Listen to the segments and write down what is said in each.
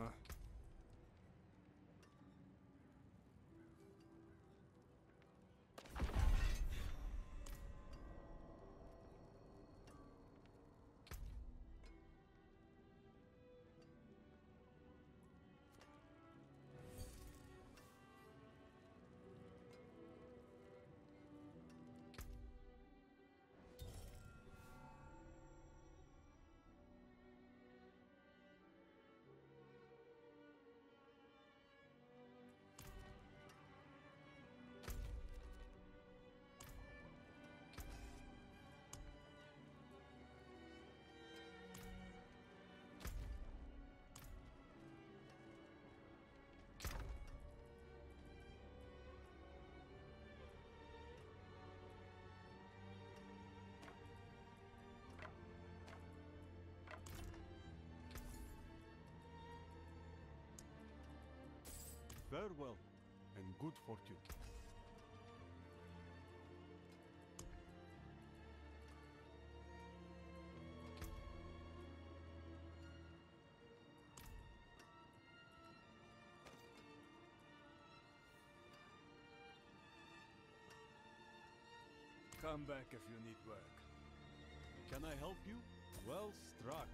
Huh. Farewell, and good fortune. Come back if you need work. Can I help you? Well struck.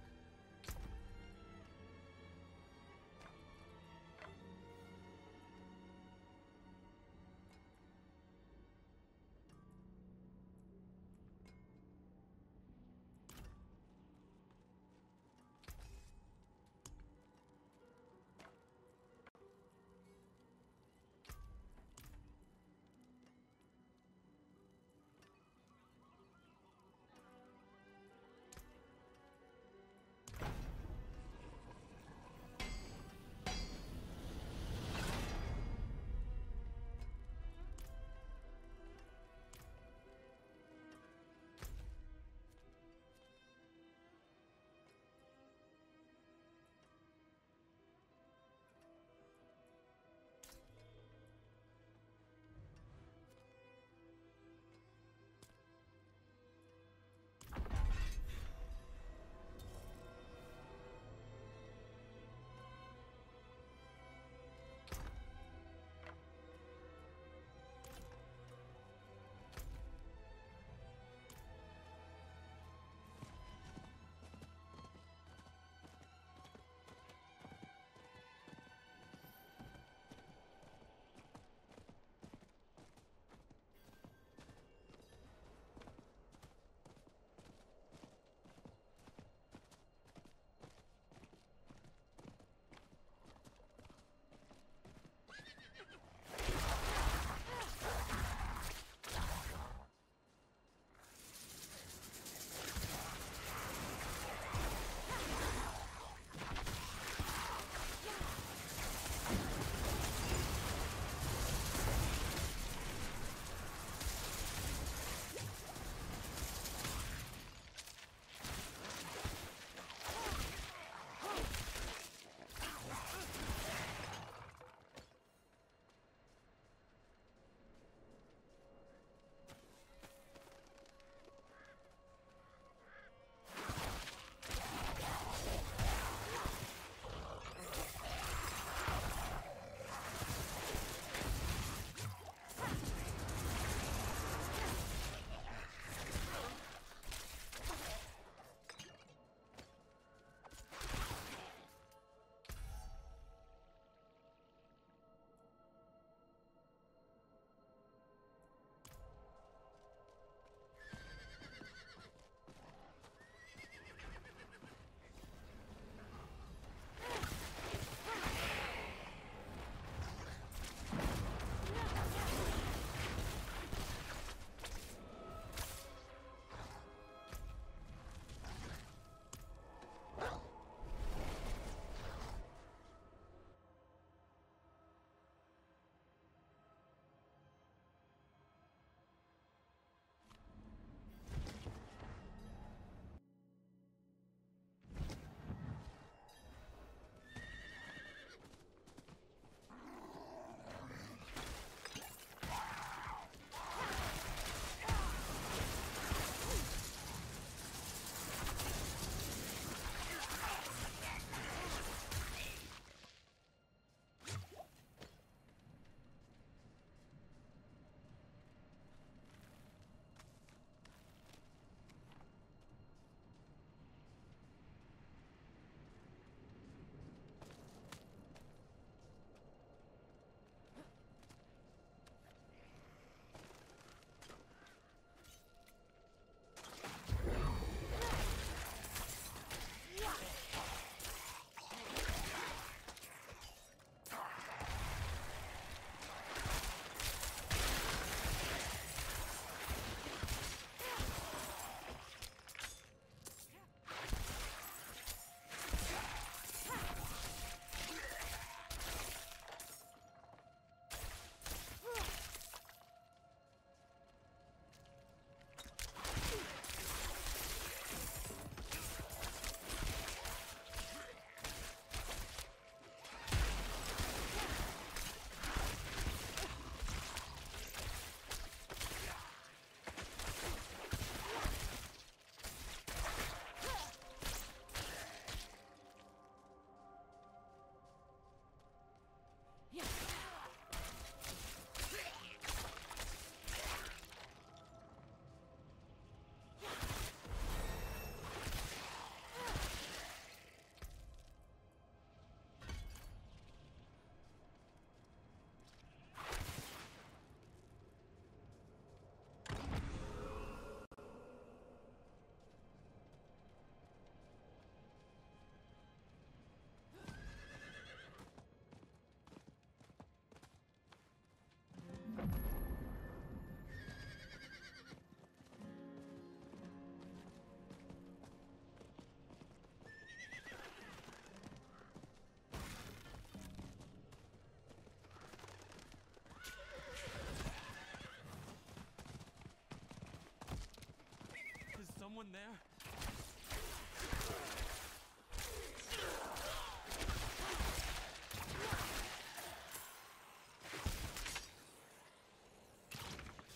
Someone there?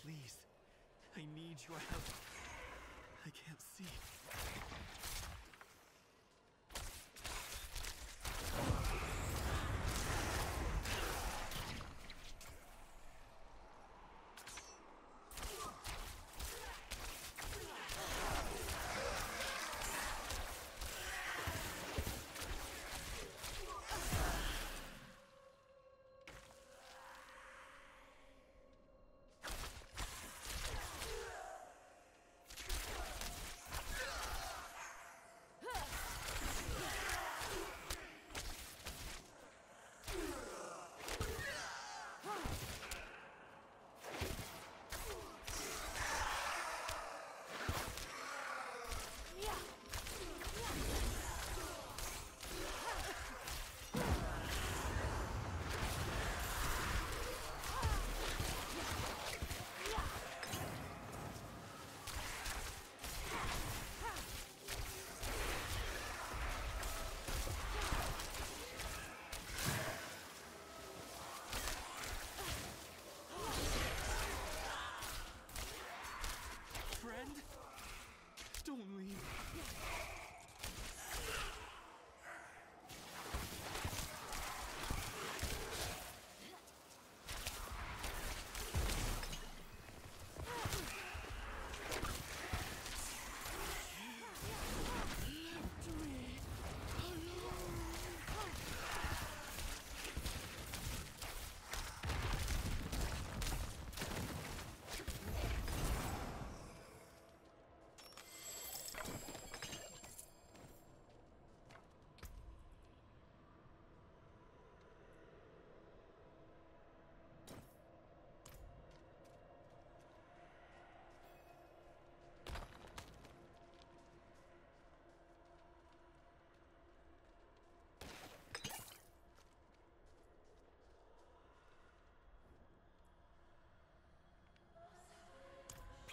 Please, I need your help.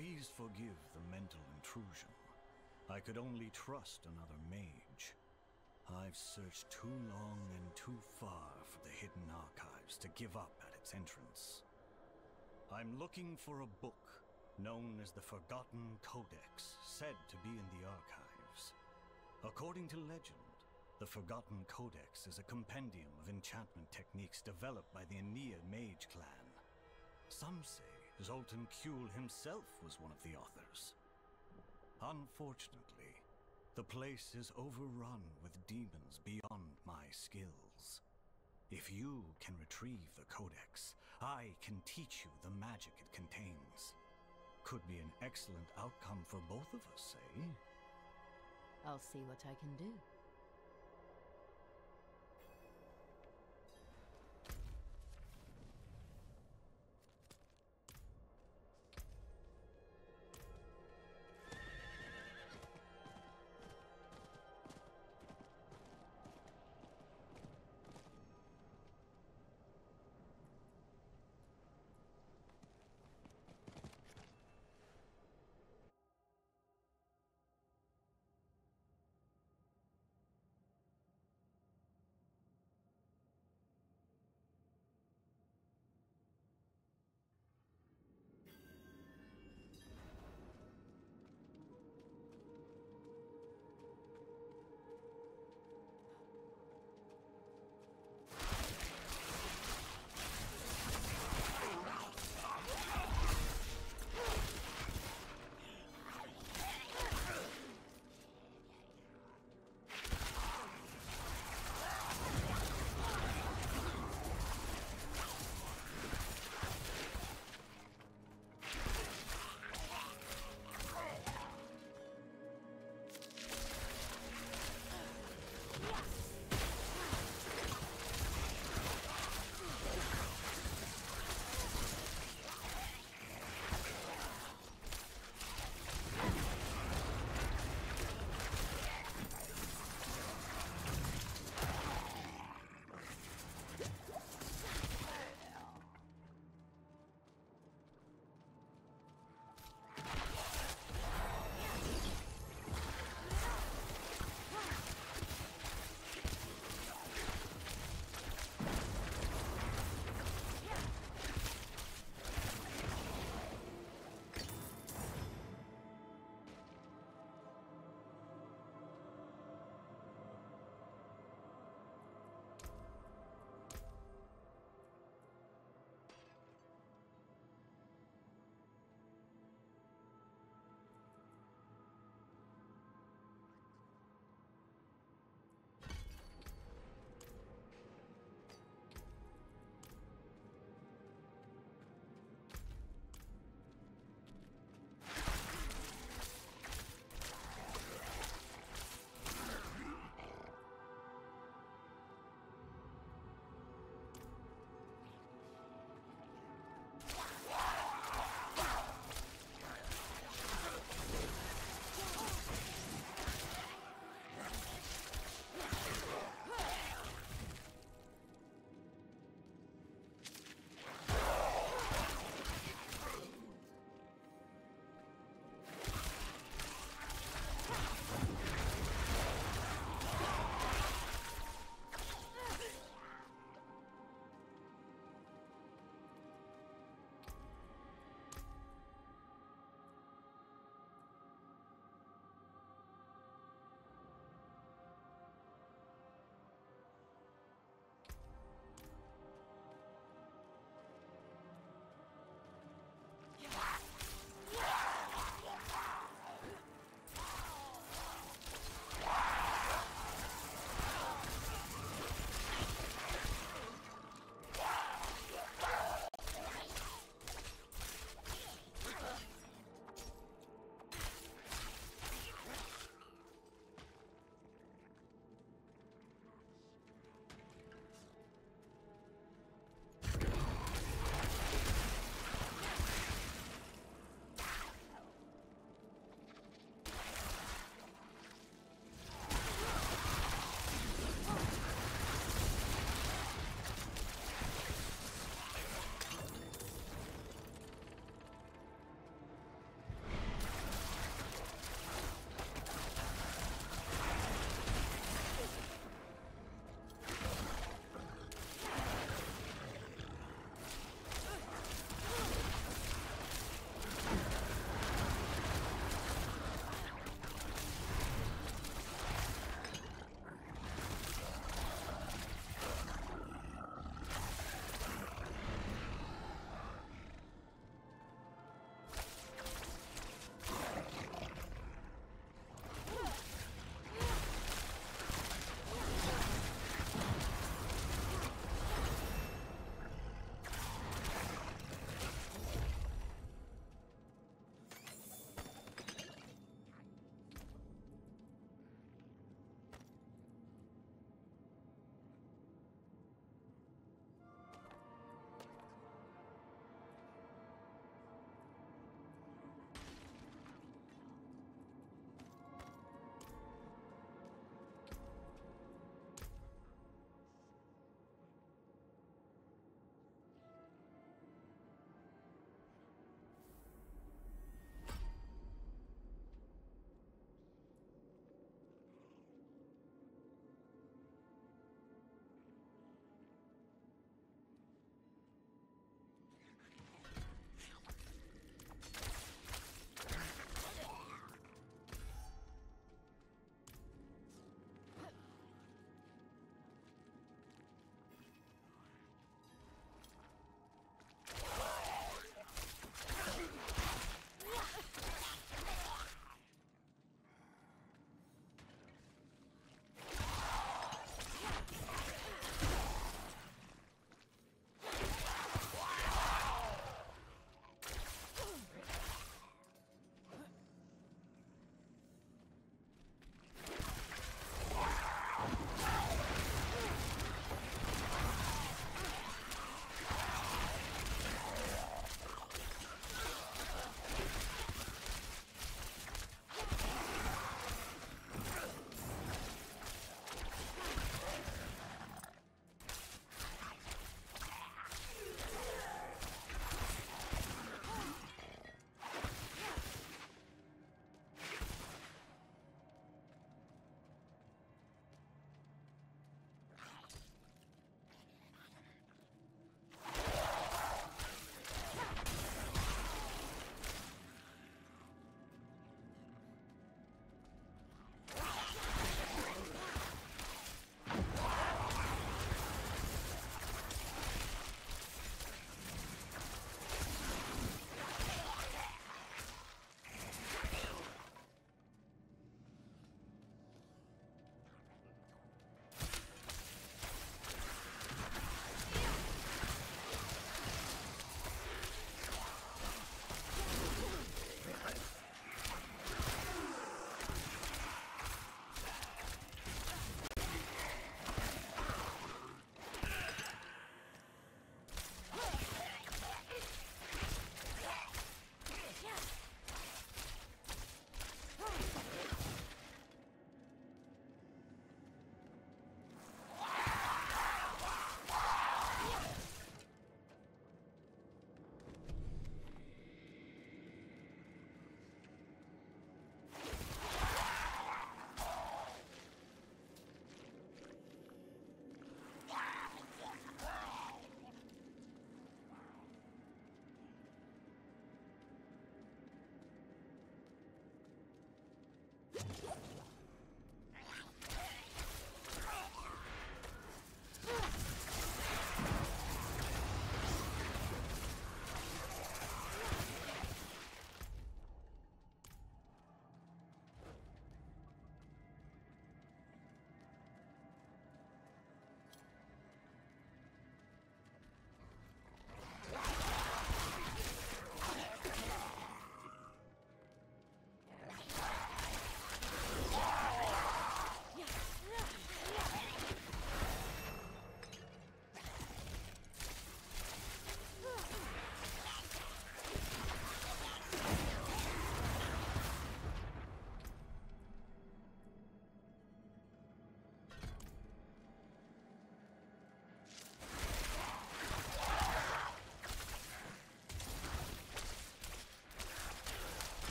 Please forgive the mental intrusion. I could only trust another mage. I've searched too long and too far for the hidden archives to give up at its entrance. I'm looking for a book known as the Forgotten Codex, said to be in the archives. According to legend, the Forgotten Codex is a compendium of enchantment techniques developed by the Ennead mage clan. Some say Zoltun Kulle himself was one of the authors. Unfortunately, the place is overrun with demons beyond my skills. If you can retrieve the Codex, I can teach you the magic it contains. Could be an excellent outcome for both of us, eh? I'll see what I can do.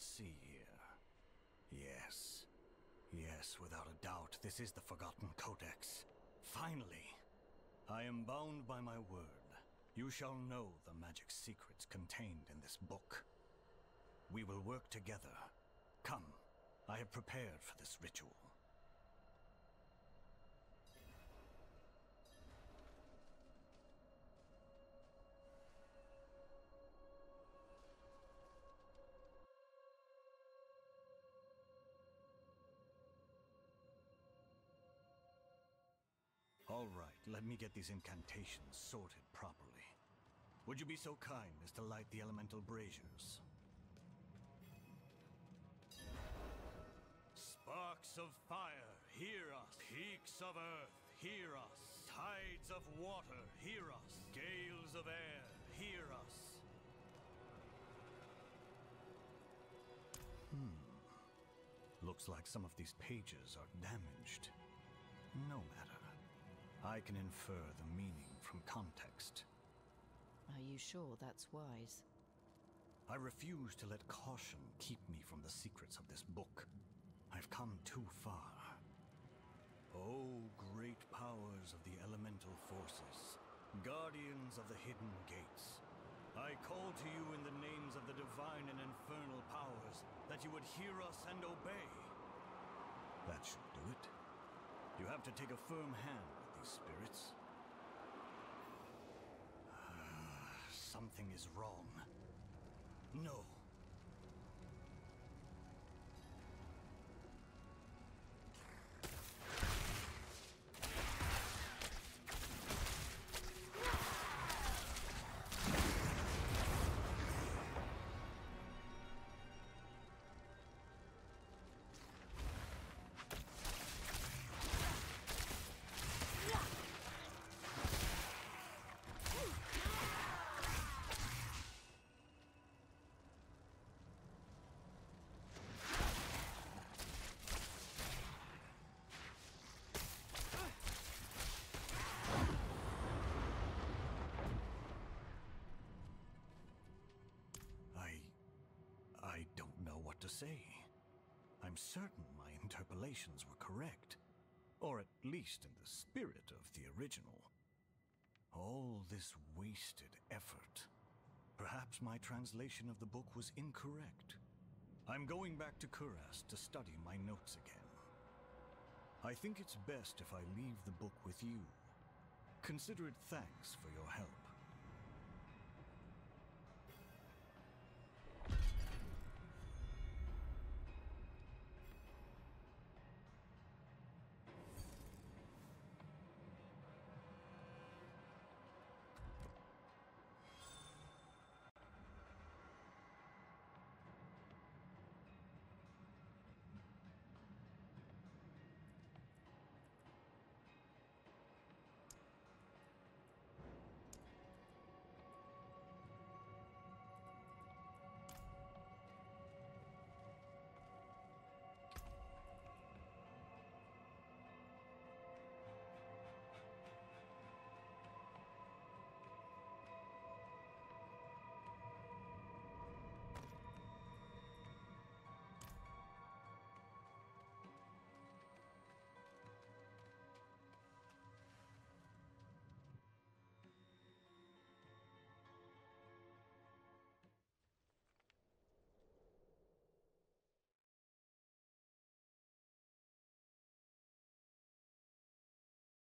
Let's see here. Yes. Yes, without a doubt, this is the Forgotten Codex. Finally! I am bound by my word. You shall know the magic secrets contained in this book. We will work together. Come, I have prepared for this ritual. All right, let me get these incantations sorted properly. Would you be so kind as to light the elemental braziers? Sparks of fire, hear us. Peaks of earth, hear us. Tides of water, hear us. Gales of air, hear us. Hmm. Looks like some of these pages are damaged. No matter. I can infer the meaning from context. Are you sure that's wise? I refuse to let caution keep me from the secrets of this book. I've come too far. Oh, great powers of the elemental forces, guardians of the hidden gates. I call to you in the names of the divine and infernal powers that you would hear us and obey. That should do it. You have to take a firm hand these spirits. Ah, something is wrong. No. Say. I'm certain my interpolations were correct. Or at least in the spirit of the original. All this wasted effort. Perhaps my translation of the book was incorrect. I'm going back to Kurast to study my notes again. I think it's best if I leave the book with you. Consider it thanks for your help.